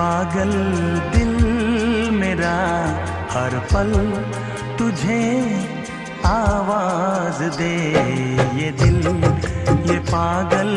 पागल दिल मेरा हर पल तुझे आवाज़ दे। ये दिल ये पागल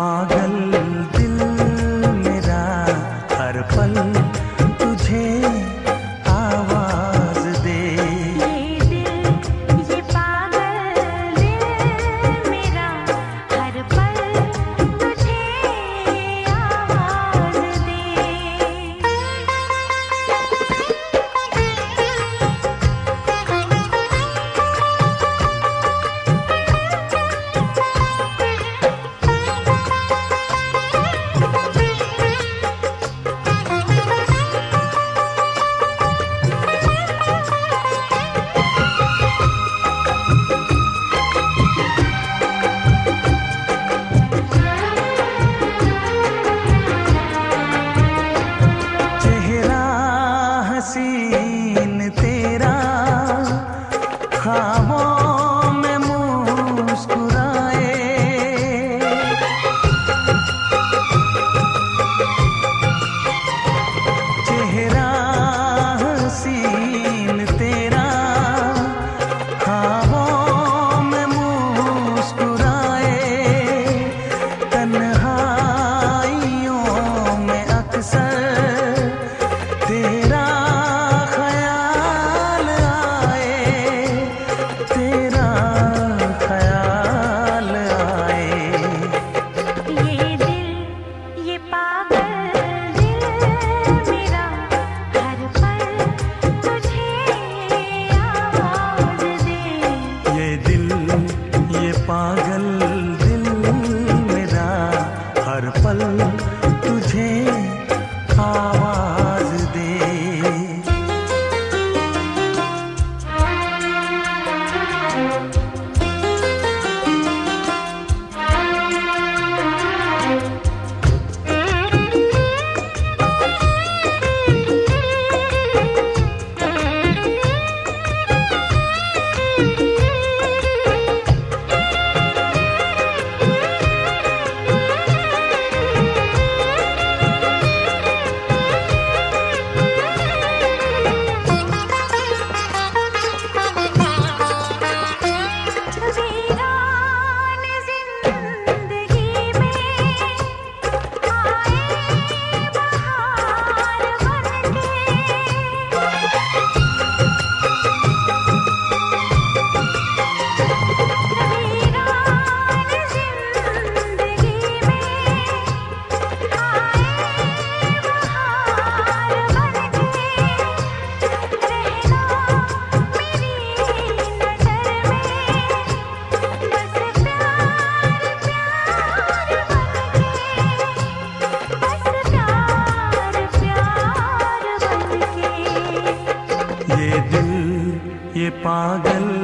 பாகல் பல்ல पागल